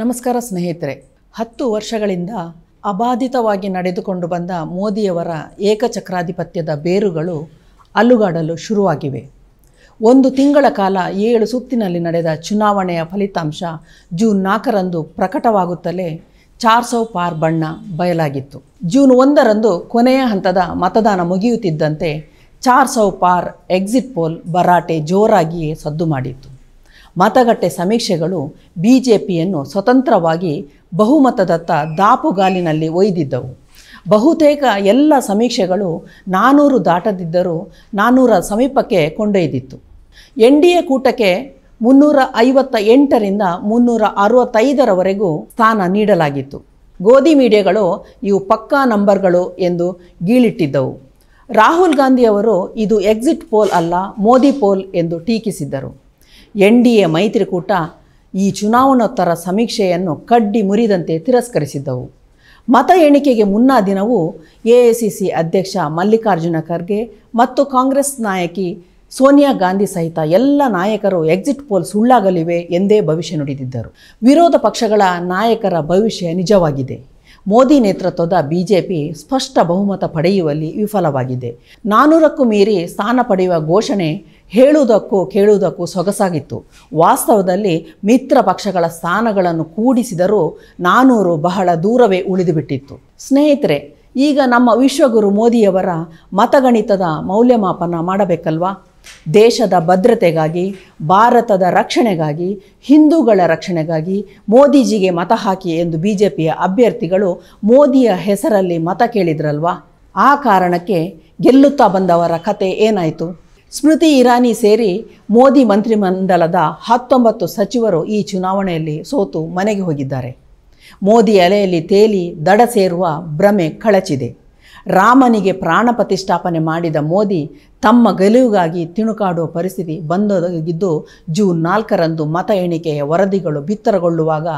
ನಮಸ್ಕಾರ ಸ್ನೇಹಿತರೆ. ಹತ್ತು ವರ್ಷಗಳಿಂದ ಅಬಾಧಿತವಾಗಿ ನಡೆದುಕೊಂಡು ಬಂದ ಮೋದಿಯವರ ಏಕಚಕ್ರಾಧಿಪತ್ಯದ ಬೇರುಗಳು ಅಲುಗಾಡಲು ಶುರುವಾಗಿವೆ. ಒಂದು ತಿಂಗಳ ಕಾಲ ಏಳು ಸುತ್ತಿನಲ್ಲಿ ನಡೆದ ಚುನಾವಣೆಯ ಫಲಿತಾಂಶ ಜೂನ್ ನಾಲ್ಕರಂದು ಪ್ರಕಟವಾಗುತ್ತಲೇ ಚಾರ್ ಸೌ ಪಾರ್ ಬಣ್ಣ ಬಯಲಾಗಿತ್ತು. ಜೂನ್ ಒಂದರಂದು ಕೊನೆಯ ಹಂತದ ಮತದಾನ ಮುಗಿಯುತ್ತಿದ್ದಂತೆ ಚಾರ್ ಸೌ ಪಾರ್ ಎಕ್ಸಿಟ್ ಪೋಲ್ ಭರಾಟೆ ಜೋರಾಗಿಯೇ ಸದ್ದು ಮಾಡಿತ್ತು. ಮತಗಟ್ಟೆ ಸಮೀಕ್ಷೆಗಳು ಬಿ ಜೆ ಪಿಯನ್ನು ಸ್ವತಂತ್ರವಾಗಿ ಬಹುಮತದತ್ತ ದಾಪುಗಾಲಿನಲ್ಲಿ ಒಯ್ದಿದ್ದವು. ಬಹುತೇಕ ಎಲ್ಲ ಸಮೀಕ್ಷೆಗಳು ನಾನ್ನೂರು ದಾಟದಿದ್ದರೂ ನಾನ್ನೂರ ಸಮೀಪಕ್ಕೆ ಕೊಂಡೊಯ್ದಿತ್ತು. ಎನ್ ಡಿ ಎ ಕೂಟಕ್ಕೆ ಮುನ್ನೂರ ಐವತ್ತ ಎಂಟರಿಂದ ಮುನ್ನೂರ ಅರವತ್ತೈದರವರೆಗೂ ಸ್ಥಾನ ನೀಡಲಾಗಿತ್ತು. ಗೋಧಿ ಮೀಡಿಯಾಗಳು ಇವು ಪಕ್ಕಾ ನಂಬರ್ಗಳು ಎಂದು ಗೀಳಿಟ್ಟಿದ್ದವು. ರಾಹುಲ್ ಗಾಂಧಿಯವರು ಇದು ಎಕ್ಸಿಟ್ ಪೋಲ್ ಅಲ್ಲ, ಮೋದಿ ಪೋಲ್ ಎಂದು ಟೀಕಿಸಿದ್ದರು. ಎನ್ ಡಿ ಎ ಮೈತ್ರಿಕೂಟ ಈ ಚುನಾವಣೋತ್ತರ ಸಮೀಕ್ಷೆಯನ್ನು ಕಡ್ಡಿ ಮುರಿದಂತೆ ತಿರಸ್ಕರಿಸಿದ್ದವು. ಮತ ಎಣಿಕೆಗೆ ಮುನ್ನ ದಿನವೂ ಎಐಸಿಸಿ ಅಧ್ಯಕ್ಷ ಮಲ್ಲಿಕಾರ್ಜುನ ಖರ್ಗೆ ಮತ್ತು ಕಾಂಗ್ರೆಸ್ ನಾಯಕಿ ಸೋನಿಯಾ ಗಾಂಧಿ ಸಹಿತ ಎಲ್ಲ ನಾಯಕರು ಎಕ್ಸಿಟ್ ಪೋಲ್ ಸುಳ್ಳಾಗಲಿವೆ ಎಂದೇ ಭವಿಷ್ಯ ನುಡಿದಿದ್ದರು. ವಿರೋಧ ಪಕ್ಷಗಳ ನಾಯಕರ ಭವಿಷ್ಯ ನಿಜವಾಗಿದೆ. ಮೋದಿ ನೇತೃತ್ವದ ಬಿಜೆಪಿ ಸ್ಪಷ್ಟ ಬಹುಮತ ಪಡೆಯುವಲ್ಲಿ ವಿಫಲವಾಗಿದೆ. ನಾನ್ನೂರಕ್ಕೂ ಮೀರಿ ಸ್ಥಾನ ಪಡೆಯುವ ಘೋಷಣೆ ಹೇಳುವುದಕ್ಕೂ ಕೇಳುವುದಕ್ಕೂ ಸೊಗಸಾಗಿತ್ತು. ವಾಸ್ತವದಲ್ಲಿ ಮಿತ್ರ ಪಕ್ಷಗಳ ಸ್ಥಾನಗಳನ್ನು ಕೂಡಿಸಿದರೂ ನಾನೂರು ಬಹಳ ದೂರವೇ ಉಳಿದುಬಿಟ್ಟಿತ್ತು ಸ್ನೇಹಿತರೆ, ಈಗ ನಮ್ಮ ವಿಶ್ವಗುರು ಮೋದಿಯವರ ಮತಗಣಿತದ ಮೌಲ್ಯಮಾಪನ ಮಾಡಬೇಕಲ್ವಾ? ದೇಶದ ಭದ್ರತೆಗಾಗಿ, ಭಾರತದ ರಕ್ಷಣೆಗಾಗಿ, ಹಿಂದೂಗಳ ರಕ್ಷಣೆಗಾಗಿ ಮೋದಿಜಿಗೆ ಮತ ಹಾಕಿ ಎಂದು ಬಿ ಜೆ ಪಿಯ ಅಭ್ಯರ್ಥಿಗಳು ಮೋದಿಯ ಹೆಸರಲ್ಲಿ ಮತ ಕೇಳಿದ್ರಲ್ವಾ? ಆ ಕಾರಣಕ್ಕೆ ಗೆಲ್ಲುತ್ತಾ ಬಂದವರ ಕತೆ ಏನಾಯಿತು? ಸ್ಮೃತಿ ಇರಾನಿ ಸೇರಿ ಮೋದಿ ಮಂತ್ರಿಮಂಡಲದ ಹತ್ತೊಂಬತ್ತು ಸಚಿವರು ಈ ಚುನಾವಣೆಯಲ್ಲಿ ಸೋತು ಮನೆಗೆ ಹೋಗಿದ್ದಾರೆ. ಮೋದಿ ಅಲೆಯಲ್ಲಿ ತೇಲಿ ದಡ ಸೇರುವ ಭ್ರಮೆ ಕಳಚಿದೆ. ರಾಮನಿಗೆ ಪ್ರಾಣ ಪ್ರತಿಷ್ಠಾಪನೆ ಮಾಡಿದ ಮೋದಿ ತಮ್ಮ ಗೆಲುವಿಗಾಗಿ ತಿಣುಕಾಡುವ ಪರಿಸ್ಥಿತಿ ಬಂದೊದಗಿದ್ದು ಜೂನ್ ನಾಲ್ಕರಂದು ಮತ ಎಣಿಕೆಯ ವರದಿಗಳು ಬಿತ್ತರಗೊಳ್ಳುವಾಗ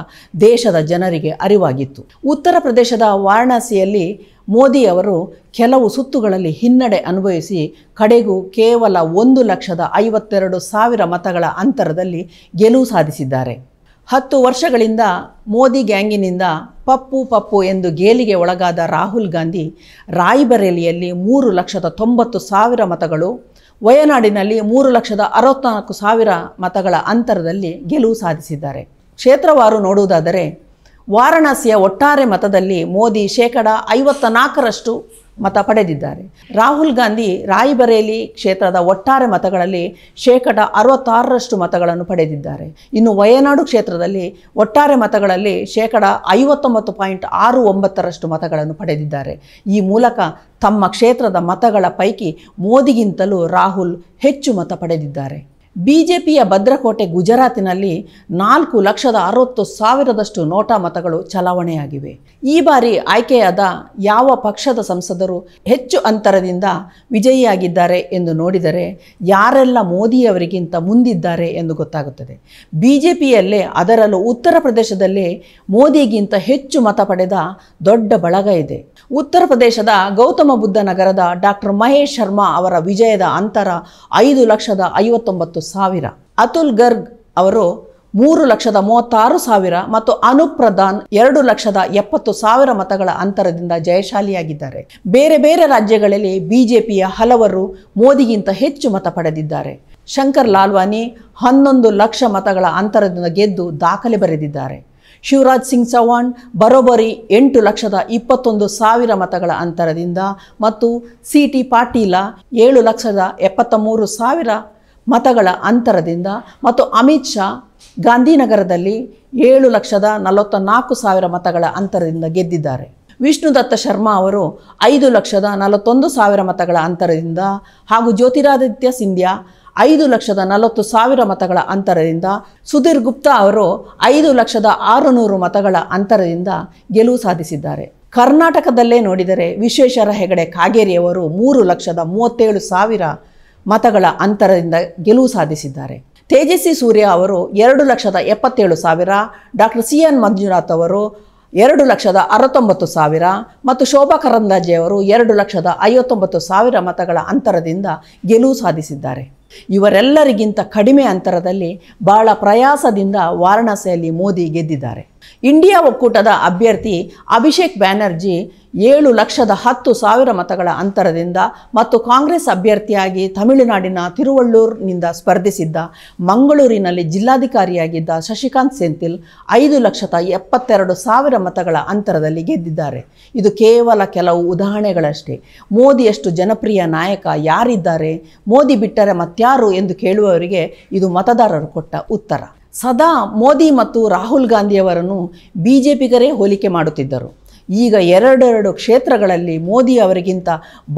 ದೇಶದ ಜನರಿಗೆ ಅರಿವಾಗಿತ್ತು. ಉತ್ತರ ಪ್ರದೇಶದ ವಾರಣಾಸಿಯಲ್ಲಿ ಮೋದಿ ಅವರು ಕೆಲವು ಸುತ್ತುಗಳಲ್ಲಿ ಹಿನ್ನಡೆ ಅನುಭವಿಸಿ ಕಡೆಗೂ ಕೇವಲ ಒಂದು ಲಕ್ಷದ ಐವತ್ತೆರಡು ಸಾವಿರ ಮತಗಳ ಅಂತರದಲ್ಲಿ ಗೆಲುವು ಸಾಧಿಸಿದ್ದಾರೆ. ಹತ್ತು ವರ್ಷಗಳಿಂದ ಮೋದಿ ಗ್ಯಾಂಗಿನಿಂದ ಪಪ್ಪು ಪಪ್ಪು ಎಂದು ಗೇಲಿಗೆ ಒಳಗಾದ ರಾಹುಲ್ ಗಾಂಧಿ ರಾಯ್ಬರೇಲಿಯಲ್ಲಿ ಮೂರು ಲಕ್ಷದ ತೊಂಬತ್ತು ಸಾವಿರ ಮತಗಳು, ವಯನಾಡಿನಲ್ಲಿ ಮೂರು ಲಕ್ಷದ ಅರವತ್ನಾಲ್ಕು ಸಾವಿರ ಮತಗಳ ಅಂತರದಲ್ಲಿ ಗೆಲುವು ಸಾಧಿಸಿದ್ದಾರೆ. ಕ್ಷೇತ್ರವಾರು ನೋಡುವುದಾದರೆ ವಾರಣಾಸಿಯ ಒಟ್ಟಾರೆ ಮತದಲ್ಲಿ ಮೋದಿ ಶೇಕಡ ಐವತ್ತ ನಾಲ್ಕರಷ್ಟು ಮತ ಪಡೆದಿದ್ದಾರೆ. ರಾಹುಲ್ ಗಾಂಧಿ ರಾಯ್ಬರೇಲಿ ಕ್ಷೇತ್ರದ ಒಟ್ಟಾರೆ ಮತಗಳಲ್ಲಿ ಶೇಕಡ ಅರವತ್ತಾರರಷ್ಟು ಮತಗಳನ್ನು ಪಡೆದಿದ್ದಾರೆ. ಇನ್ನು ವಯನಾಡು ಕ್ಷೇತ್ರದಲ್ಲಿ ಒಟ್ಟಾರೆ ಮತಗಳಲ್ಲಿ ಶೇಕಡ ಐವತ್ತೊಂಬತ್ತು ಪಾಯಿಂಟ್ ಆರು ಒಂಬತ್ತರಷ್ಟು ಮತಗಳನ್ನು ಪಡೆದಿದ್ದಾರೆ. ಈ ಮೂಲಕ ತಮ್ಮ ಕ್ಷೇತ್ರದ ಮತಗಳ ಪೈಕಿ ಮೋದಿಗಿಂತಲೂ ರಾಹುಲ್ ಹೆಚ್ಚು ಮತ ಪಡೆದಿದ್ದಾರೆ. ಬಿಜೆಪಿಯ ಭದ್ರಕೋಟೆ ಗುಜರಾತಿನಲ್ಲಿ ನಾಲ್ಕು ಲಕ್ಷದ ಅರವತ್ತು ಸಾವಿರದಷ್ಟು ನೋಟಾ ಮತಗಳು ಚಲಾವಣೆಯಾಗಿವೆ. ಈ ಬಾರಿ ಆಯ್ಕೆಯಾದ ಯಾವ ಪಕ್ಷದ ಸಂಸದರು ಹೆಚ್ಚು ಅಂತರದಿಂದ ವಿಜಯಿಯಾಗಿದ್ದಾರೆ ಎಂದು ನೋಡಿದರೆ ಯಾರೆಲ್ಲ ಮೋದಿಯವರಿಗಿಂತ ಮುಂದಿದ್ದಾರೆ ಎಂದು ಗೊತ್ತಾಗುತ್ತದೆ. ಬಿಜೆಪಿಯಲ್ಲೇ ಅದರಲ್ಲೂ ಉತ್ತರ ಪ್ರದೇಶದಲ್ಲೇ ಮೋದಿಗಿಂತ ಹೆಚ್ಚು ಮತ ಪಡೆದ ದೊಡ್ಡ ಬಳಗ ಇದೆ. ಉತ್ತರ ಪ್ರದೇಶದ ಗೌತಮ ಬುದ್ಧ ನಗರದ ಡಾಕ್ಟರ್ ಮಹೇಶ್ ಶರ್ಮಾ ಅವರ ವಿಜಯದ ಅಂತರ ಐದು ಲಕ್ಷದ ಐವತ್ತೊಂಬತ್ತು ಸಾವಿರ. ಅತುಲ್ ಗರ್ಗ್ ಅವರು ಮೂರು ಲಕ್ಷದ ಮೂವತ್ತಾರು ಸಾವಿರ ಮತ್ತು ಅನೂಪ್ ಪ್ರಧಾನ್ ಎರಡು ಲಕ್ಷದ ಎಪ್ಪತ್ತು ಸಾವಿರ ಮತಗಳ ಅಂತರದಿಂದ ಜಯಶಾಲಿಯಾಗಿದ್ದಾರೆ. ಬೇರೆ ಬೇರೆ ರಾಜ್ಯಗಳಲ್ಲಿ ಬಿಜೆಪಿಯ ಹಲವರು ಮೋದಿಗಿಂತ ಹೆಚ್ಚು ಮತ ಪಡೆದಿದ್ದಾರೆ. ಶಂಕರ್ ಲಾಲ್ವಾನಿ ಹನ್ನೊಂದು ಲಕ್ಷ ಮತಗಳ ಅಂತರದಿಂದ ಗೆದ್ದು ದಾಖಲೆ ಬರೆದಿದ್ದಾರೆ. ಶಿವರಾಜ್ ಸಿಂಗ್ ಚೌಹಾಣ್ ಬರೋಬ್ಬರಿ ಎಂಟು ಲಕ್ಷದ ಇಪ್ಪತ್ತೊಂದು ಸಾವಿರ ಮತಗಳ ಅಂತರದಿಂದ ಮತ್ತು ಸಿ ಟಿ ಪಾಟೀಲ ಏಳು ಲಕ್ಷದ ಎಪ್ಪತ್ತ ಮೂರು ಸಾವಿರ ಮತಗಳ ಅಂತರದಿಂದ ಮತ್ತು ಅಮಿತ್ ಶಾ ಗಾಂಧಿನಗರದಲ್ಲಿ ಏಳು ಲಕ್ಷದ ನಲವತ್ತ ನಾಲ್ಕು ಸಾವಿರ ಮತಗಳ ಅಂತರದಿಂದ ಗೆದ್ದಿದ್ದಾರೆ. ವಿಷ್ಣುದತ್ತ ಶರ್ಮಾ ಅವರು ಐದು ಲಕ್ಷದ ನಲವತ್ತೊಂದು ಸಾವಿರ ಮತಗಳ ಅಂತರದಿಂದ ಹಾಗೂ ಜ್ಯೋತಿರಾದಿತ್ಯ ಸಿಂಧ್ಯಾ ಐದು ಲಕ್ಷದ ನಲವತ್ತು ಸಾವಿರ ಮತಗಳ ಅಂತರದಿಂದ, ಸುಧೀರ್ ಗುಪ್ತಾ ಅವರು ಐದು ಲಕ್ಷದ ಆರುನೂರು ಮತಗಳ ಅಂತರದಿಂದ ಗೆಲುವು ಸಾಧಿಸಿದ್ದಾರೆ. ಕರ್ನಾಟಕದಲ್ಲೇ ನೋಡಿದರೆ ವಿಶ್ವೇಶ್ವರ ಹೆಗಡೆ ಕಾಗೇರಿಯವರು ಮೂರು ಲಕ್ಷದ ಮೂವತ್ತೇಳು ಸಾವಿರ ಮತಗಳ ಅಂತರದಿಂದ ಗೆಲುವು ಸಾಧಿಸಿದ್ದಾರೆ. ತೇಜಸ್ವಿ ಸೂರ್ಯ ಅವರು ಎರಡು ಲಕ್ಷದ ಎಪ್ಪತ್ತೇಳು ಸಾವಿರ ಡಾಕ್ಟರ್ ಸಿ ಎನ್ ಮಂಜುನಾಥ್ ಅವರು ಎರಡು ಲಕ್ಷದ ಅರವತ್ತೊಂಬತ್ತು ಸಾವಿರ ಮತ್ತು ಶೋಭಾ ಕರಂದಾಜೆಯವರು ಅವರು ಎರಡು ಲಕ್ಷದ ಐವತ್ತೊಂಬತ್ತು ಸಾವಿರ ಮತಗಳ ಅಂತರದಿಂದ ಗೆಲುವು ಸಾಧಿಸಿದ್ದಾರೆ. ಇವರೆಲ್ಲರಿಗಿಂತ ಕಡಿಮೆ ಅಂತರದಲ್ಲಿ ಬಹಳ ಪ್ರಯಾಸದಿಂದ ವಾರಣಾಸಿಯಲ್ಲಿ ಮೋದಿ ಗೆದ್ದಿದ್ದಾರೆ. ಇಂಡಿಯಾ ಒಕ್ಕೂಟದ ಅಭ್ಯರ್ಥಿ ಅಭಿಷೇಕ್ ಬ್ಯಾನರ್ಜಿ ಏಳು ಲಕ್ಷದ ಹತ್ತು ಸಾವಿರ ಮತಗಳ ಅಂತರದಿಂದ ಮತ್ತು ಕಾಂಗ್ರೆಸ್ ಅಭ್ಯರ್ಥಿಯಾಗಿ ತಮಿಳುನಾಡಿನ ತಿರುವಳ್ಳೂರಿನಿಂದ ಸ್ಪರ್ಧಿಸಿದ್ದ ಮಂಗಳೂರಿನಲ್ಲಿ ಜಿಲ್ಲಾಧಿಕಾರಿಯಾಗಿದ್ದ ಶಶಿಕಾಂತ್ ಸೆಂಥಿಲ್ ಐದು ಲಕ್ಷದ ಎಪ್ಪತ್ತೆರಡು ಸಾವಿರ ಮತಗಳ ಅಂತರದಲ್ಲಿ ಗೆದ್ದಿದ್ದಾರೆ. ಇದು ಕೇವಲ ಕೆಲವು ಉದಾಹರಣೆಗಳಷ್ಟೇ. ಮೋದಿಯಷ್ಟು ಜನಪ್ರಿಯ ನಾಯಕ ಯಾರಿದ್ದಾರೆ? ಮೋದಿ ಬಿಟ್ಟರೆ ಮತ್ಯಾರು ಎಂದು ಕೇಳುವವರಿಗೆ ಇದು ಮತದಾರರು ಕೊಟ್ಟ ಉತ್ತರ. ಸದಾ ಮೋದಿ ಮತ್ತು ರಾಹುಲ್ ಗಾಂಧಿಯವರನ್ನು ಬಿ ಜೆ ಪಿಗರೇ ಹೋಲಿಕೆ ಮಾಡುತ್ತಿದ್ದರು. ಈಗ ಎರಡೆರಡು ಕ್ಷೇತ್ರಗಳಲ್ಲಿ ಮೋದಿ ಅವರಿಗಿಂತ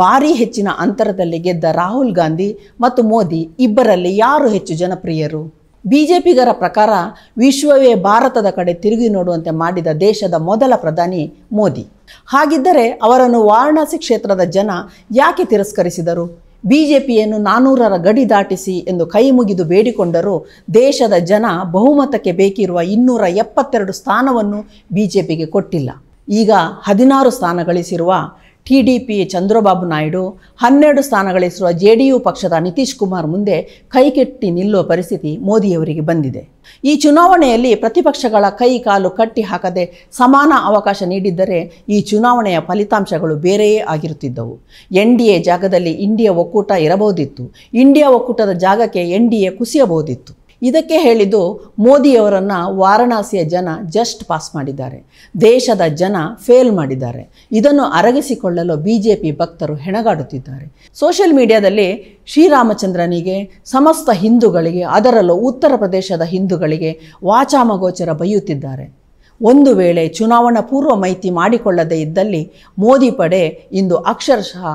ಭಾರೀ ಹೆಚ್ಚಿನ ಅಂತರದಲ್ಲಿ ಗೆದ್ದ ರಾಹುಲ್ ಗಾಂಧಿ ಮತ್ತು ಮೋದಿ ಇಬ್ಬರಲ್ಲಿ ಯಾರು ಹೆಚ್ಚು ಜನಪ್ರಿಯರು? ಬಿ ಜೆ ಪಿಗರ ಪ್ರಕಾರ ವಿಶ್ವವೇ ಭಾರತದ ಕಡೆ ತಿರುಗಿ ನೋಡುವಂತೆ ಮಾಡಿದ ದೇಶದ ಮೊದಲ ಪ್ರಧಾನಿ ಮೋದಿ. ಹಾಗಿದ್ದರೆ ಅವರನ್ನು ವಾರಣಾಸಿ ಕ್ಷೇತ್ರದ ಜನ ಯಾಕೆ ತಿರಸ್ಕರಿಸಿದರು? ಬಿಜೆಪಿಯನ್ನು ನಾನೂರರ ಗಡಿ ದಾಟಿಸಿ ಎಂದು ಕೈ ಮುಗಿದು ಬೇಡಿಕೊಂಡರೂ ದೇಶದ ಜನ ಬಹುಮತಕ್ಕೆ ಬೇಕಿರುವ ಇನ್ನೂರ ಎಪ್ಪತ್ತೆರಡು ಸ್ಥಾನವನ್ನು ಬಿಜೆಪಿಗೆ ಕೊಟ್ಟಿಲ್ಲ. ಈಗ ಹದಿನಾರು ಸ್ಥಾನ ಗಳಿಸಿರುವ T D P Chandrababu Naidu, ಹನ್ನೆರಡು ಸ್ಥಾನ ಗಳಿಸಿರುವ ಜೆ ಡಿ ಯು ಪಕ್ಷದ ನಿತೀಶ್ ಕುಮಾರ್ ಮುಂದೆ ಕೈಕೆಟ್ಟಿ ನಿಲ್ಲುವ ಪರಿಸ್ಥಿತಿ ಮೋದಿಯವರಿಗೆ ಬಂದಿದೆ. ಈ ಚುನಾವಣೆಯಲ್ಲಿ ಪ್ರತಿಪಕ್ಷಗಳ ಕೈ ಕಾಲು ಕಟ್ಟಿ ಹಾಕದೆ ಸಮಾನ ಅವಕಾಶ ನೀಡಿದ್ದರೆ ಈ ಚುನಾವಣೆಯ ಫಲಿತಾಂಶಗಳು ಬೇರೆಯೇ ಆಗಿರುತ್ತಿದ್ದವು. ಎನ್ ಡಿ ಎ ಜಾಗದಲ್ಲಿ ಇಂಡಿಯಾ ಒಕ್ಕೂಟ ಇರಬಹುದಿತ್ತು. ಇಂಡಿಯಾ ಒಕ್ಕೂಟದ ಜಾಗಕ್ಕೆ ಎನ್ ಡಿ ಎ ಕುಸಿಯಬಹುದಿತ್ತು. ಇದಕ್ಕೆ ಹೇಳಿದ್ದು ಮೋದಿಯವರನ್ನು ವಾರಣಾಸಿಯ ಜನ ಜಸ್ಟ್ ಪಾಸ್ ಮಾಡಿದ್ದಾರೆ. ದೇಶದ ಜನ ಫೇಲ್ ಮಾಡಿದ್ದಾರೆ. ಇದನ್ನು ಅರಗಿಸಿಕೊಳ್ಳಲು ಬಿ ಜೆ ಪಿ ಭಕ್ತರು ಹೆಣಗಾಡುತ್ತಿದ್ದಾರೆ. ಸೋಷಿಯಲ್ ಮೀಡಿಯಾದಲ್ಲಿ ಶ್ರೀರಾಮಚಂದ್ರನಿಗೆ, ಸಮಸ್ತ ಹಿಂದೂಗಳಿಗೆ, ಅದರಲ್ಲೂ ಉತ್ತರ ಪ್ರದೇಶದ ಹಿಂದೂಗಳಿಗೆ ವಾಚಾಮಗೋಚರ ಬೈಯುತ್ತಿದ್ದಾರೆ ಒಂದು ವೇಳೆ ಚುನಾವಣಾ ಪೂರ್ವ ಮೈತ್ರಿ ಮಾಡಿಕೊಳ್ಳದೇ ಇದ್ದಲ್ಲಿ ಮೋದಿ ಪಡೆ ಇಂದು ಅಕ್ಷರಶಃ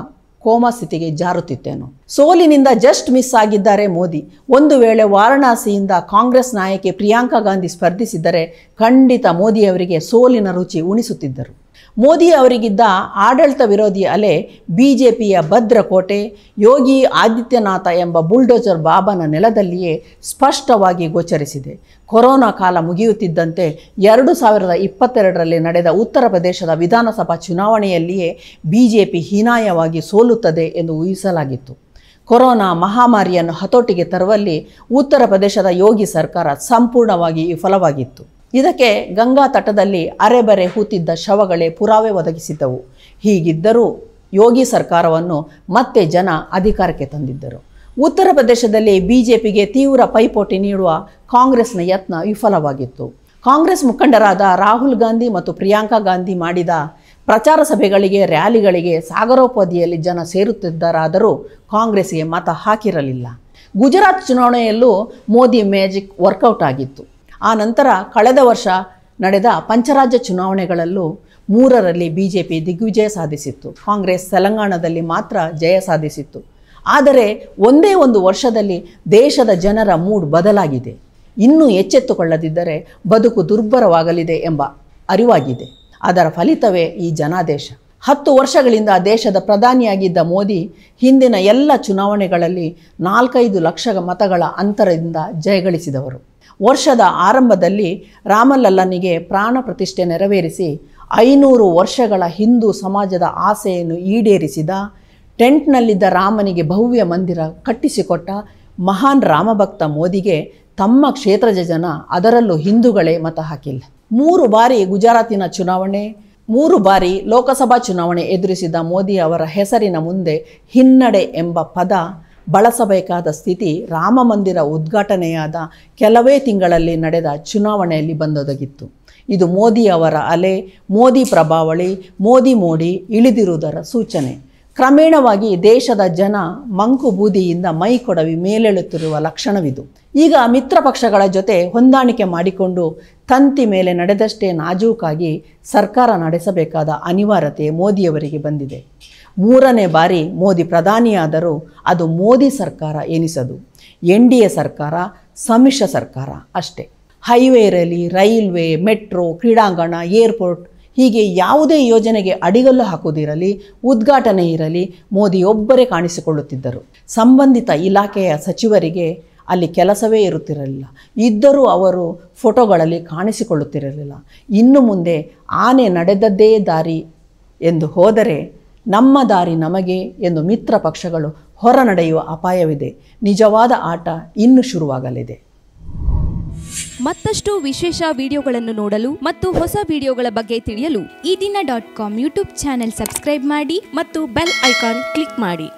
ಕೋಮಾ ಸ್ಥಿತಿಗೆ ಜಾರುತ್ತಿತ್ತೇನು. ಸೋಲಿನಿಂದ ಜಸ್ಟ್ ಮಿಸ್ ಆಗಿದ್ದಾರೆ ಮೋದಿ. ಒಂದು ವೇಳೆ ವಾರಣಾಸಿಯಿಂದ ಕಾಂಗ್ರೆಸ್ ನಾಯಕಿ ಪ್ರಿಯಾಂಕಾ ಗಾಂಧಿ ಸ್ಪರ್ಧಿಸಿದ್ದರೆ ಖಂಡಿತ ಮೋದಿಯವರಿಗೆ ಸೋಲಿನ ರುಚಿ ಉಣಿಸುತ್ತಿದ್ದರು. ಮೋದಿ ಅವರಿಗಿದ್ದ ಆಡಳಿತ ವಿರೋಧಿ ಅಲೆ ಬಿ ಜೆ ಪಿಯ ಭದ್ರಕೋಟೆ, ಯೋಗಿ ಆದಿತ್ಯನಾಥ ಎಂಬ ಬುಲ್ಡೋಜರ್ ಬಾಬನ ನೆಲದಲ್ಲಿಯೇ ಸ್ಪಷ್ಟವಾಗಿ ಗೋಚರಿಸಿದೆ. ಕೊರೋನಾ ಕಾಲ ಮುಗಿಯುತ್ತಿದ್ದಂತೆ ಎರಡು ಸಾವಿರದ ಇಪ್ಪತ್ತೆರಡರಲ್ಲಿ ನಡೆದ ಉತ್ತರ ಪ್ರದೇಶದ ವಿಧಾನಸಭಾ ಚುನಾವಣೆಯಲ್ಲಿಯೇ ಬಿ ಜೆ ಹೀನಾಯವಾಗಿ ಸೋಲುತ್ತದೆ ಎಂದು ಊಹಿಸಲಾಗಿತ್ತು. ಕೊರೋನಾ ಮಹಾಮಾರಿಯನ್ನು ಹತೋಟಿಗೆ ತರುವಲ್ಲಿ ಉತ್ತರ ಪ್ರದೇಶದ ಯೋಗಿ ಸರ್ಕಾರ ಸಂಪೂರ್ಣವಾಗಿ ವಿಫಲವಾಗಿತ್ತು. ಇದಕ್ಕೆ ಗಂಗಾ ತಟದಲ್ಲಿ ಅರೆಬರೆ ಹೂತಿದ್ದ ಶವಗಳೇ ಪುರಾವೆ ಒದಗಿಸಿದ್ದವು. ಹೀಗಿದ್ದರೂ ಯೋಗಿ ಸರ್ಕಾರವನ್ನು ಮತ್ತೆ ಜನ ಅಧಿಕಾರಕ್ಕೆ ತಂದಿದ್ದರು. ಉತ್ತರ ಪ್ರದೇಶದಲ್ಲಿ ಬಿಜೆಪಿಗೆ ತೀವ್ರ ಪೈಪೋಟಿ ನೀಡುವ ಕಾಂಗ್ರೆಸ್ನ ಯತ್ನ ವಿಫಲವಾಗಿತ್ತು. ಕಾಂಗ್ರೆಸ್ ಮುಖಂಡರಾದ ರಾಹುಲ್ ಗಾಂಧಿ ಮತ್ತು ಪ್ರಿಯಾಂಕಾ ಗಾಂಧಿ ಮಾಡಿದ ಪ್ರಚಾರ ಸಭೆಗಳಿಗೆ, ರ್ಯಾಲಿಗಳಿಗೆ ಸಾಗರೋಪಾದಿಯಲ್ಲಿ ಜನ ಸೇರುತ್ತಿದ್ದರಾದರೂ ಕಾಂಗ್ರೆಸ್ಗೆ ಮತ ಹಾಕಿರಲಿಲ್ಲ. ಗುಜರಾತ್ ಚುನಾವಣೆಯಲ್ಲೂ ಮೋದಿ ಮ್ಯಾಜಿಕ್ ವರ್ಕೌಟ್ ಆಗಿತ್ತು. ಆ ನಂತರ ಕಳೆದ ವರ್ಷ ನಡೆದ ಪಂಚರಾಜ್ಯ ಚುನಾವಣೆಗಳಲ್ಲೂ ಮೂರರಲ್ಲಿ ಬಿ ಜೆ ಪಿ ದಿಗ್ವಿಜಯ ಸಾಧಿಸಿತ್ತು. ಕಾಂಗ್ರೆಸ್ ತೆಲಂಗಾಣದಲ್ಲಿ ಮಾತ್ರ ಜಯ ಸಾಧಿಸಿತ್ತು. ಆದರೆ ಒಂದೇ ಒಂದು ವರ್ಷದಲ್ಲಿ ದೇಶದ ಜನರ ಮೂಡ್ ಬದಲಾಗಿದೆ. ಇನ್ನೂ ಎಚ್ಚೆತ್ತುಕೊಳ್ಳದಿದ್ದರೆ ಬದುಕು ದುರ್ಬರವಾಗಲಿದೆ ಎಂಬ ಅರಿವಾಗಿದೆ. ಅದರ ಫಲಿತವೇ ಈ ಜನಾದೇಶ. ಹತ್ತು ವರ್ಷಗಳಿಂದ ದೇಶದ ಪ್ರಧಾನಿಯಾಗಿದ್ದ ಮೋದಿ ಹಿಂದಿನ ಎಲ್ಲ ಚುನಾವಣೆಗಳಲ್ಲಿ ನಾಲ್ಕೈದು ಲಕ್ಷ ಮತಗಳ ಅಂತರದಿಂದ ಜಯಗಳಿಸಿದವರು. ವರ್ಷದ ಆರಂಭದಲ್ಲಿ ರಾಮಲಲ್ಲನಿಗೆ ಪ್ರಾಣ ಪ್ರತಿಷ್ಠೆ ನೆರವೇರಿಸಿ ಐನೂರು ವರ್ಷಗಳ ಹಿಂದೂ ಸಮಾಜದ ಆಸೆಯನ್ನು ಈಡೇರಿಸಿದ, ಟೆಂಟ್ನಲ್ಲಿದ್ದ ರಾಮನಿಗೆ ಭವ್ಯ ಮಂದಿರ ಕಟ್ಟಿಸಿಕೊಟ್ಟ ಮಹಾನ್ ರಾಮಭಕ್ತ ಮೋದಿಗೆ ತಮ್ಮ ಕ್ಷೇತ್ರದ ಜನ ಅದರಲ್ಲೂ ಹಿಂದೂಗಳೇ ಮತ ಹಾಕಿಲ್ಲ. ಮೂರು ಬಾರಿ ಗುಜರಾತಿನ ಚುನಾವಣೆ, ಮೂರು ಬಾರಿ ಲೋಕಸಭಾ ಚುನಾವಣೆ ಎದುರಿಸಿದ ಮೋದಿ ಅವರ ಹೆಸರಿನ ಮುಂದೆ ಹಿನ್ನಡೆ ಎಂಬ ಪದ ಬಳಸಬೇಕಾದ ಸ್ಥಿತಿ ರಾಮ ಮಂದಿರ ಉದ್ಘಾಟನೆಯಾದ ಕೆಲವೇ ತಿಂಗಳಲ್ಲಿ ನಡೆದ ಚುನಾವಣೆಯಲ್ಲಿ ಬಂದೊದಗಿತ್ತು. ಇದು ಮೋದಿ ಅವರ ಅಲೆ, ಮೋದಿ ಪ್ರಭಾವಳಿ, ಮೋದಿ ಮೋಡಿ ಇಳಿದಿರುವುದರ ಸೂಚನೆ. ಕ್ರಮೇಣವಾಗಿ ದೇಶದ ಜನ ಮಂಕು ಬೂದಿಯಿಂದ ಮೈ ಕೊಡವಿ ಮೇಲೆಳುತ್ತಿರುವ ಲಕ್ಷಣವಿದು. ಈಗ ಮಿತ್ರ ಪಕ್ಷಗಳ ಜೊತೆ ಹೊಂದಾಣಿಕೆ ಮಾಡಿಕೊಂಡು ತಂತಿ ಮೇಲೆ ನಡೆದಷ್ಟೇ ನಾಜೂಕಾಗಿ ಸರ್ಕಾರ ನಡೆಸಬೇಕಾದ ಅನಿವಾರ್ಯತೆ ಮೋದಿಯವರಿಗೆ ಬಂದಿದೆ. ಮೂರನೇ ಬಾರಿ ಮೋದಿ ಪ್ರಧಾನಿಯಾದರೂ ಅದು ಮೋದಿ ಸರ್ಕಾರ ಎನಿಸದು. ಎನ್ ಡಿ ಎ ಸರ್ಕಾರ, ಸಮ್ಮಿಶ್ರ ಸರ್ಕಾರ ಅಷ್ಟೇ. ಹೈವೇ ಇರಲಿ ರೈಲ್ವೆ, ಮೆಟ್ರೋ, ಕ್ರೀಡಾಂಗಣ, ಏರ್ಪೋರ್ಟ್ ಹೀಗೆ ಯಾವುದೇ ಯೋಜನೆಗೆ ಅಡಿಗಲ್ಲು ಹಾಕುವುದಿರಲಿ, ಉದ್ಘಾಟನೆ ಇರಲಿ ಮೋದಿಯೊಬ್ಬರೇ ಕಾಣಿಸಿಕೊಳ್ಳುತ್ತಿದ್ದರು. ಸಂಬಂಧಿತ ಇಲಾಖೆಯ ಸಚಿವರಿಗೆ ಅಲ್ಲಿ ಕೆಲಸವೇ ಇರುತ್ತಿರಲಿಲ್ಲ. ಇದ್ದರೂ ಅವರು ಫೋಟೋಗಳಲ್ಲಿ ಕಾಣಿಸಿಕೊಳ್ಳುತ್ತಿರಲಿಲ್ಲ. ಇನ್ನು ಮುಂದೆ ಆನೆ ನಡೆದದ್ದೇ ದಾರಿ ಎಂದು ಹೋದರೆ ನಮ್ಮ ದಾರಿ ನಮಗೆ ಎಂದು ಮಿತ್ರ ಪಕ್ಷಗಳು ಹೊರ ನಡೆಯುವ ಅಪಾಯವಿದೆ. ನಿಜವಾದ ಆಟ ಇನ್ನು ಶುರುವಾಗಲಿದೆ. ಮತ್ತಷ್ಟು ವಿಶೇಷ ವಿಡಿಯೋಗಳನ್ನು ನೋಡಲು ಮತ್ತು ಹೊಸ ವಿಡಿಯೋಗಳ ಬಗ್ಗೆ ತಿಳಿಯಲು ಈ ದಿನ dot com YouTube channel subscribe ಮಾಡಿ ಮತ್ತು ಬೆಲ್ ಐಕಾನ್ ಕ್ಲಿಕ್ ಮಾಡಿ.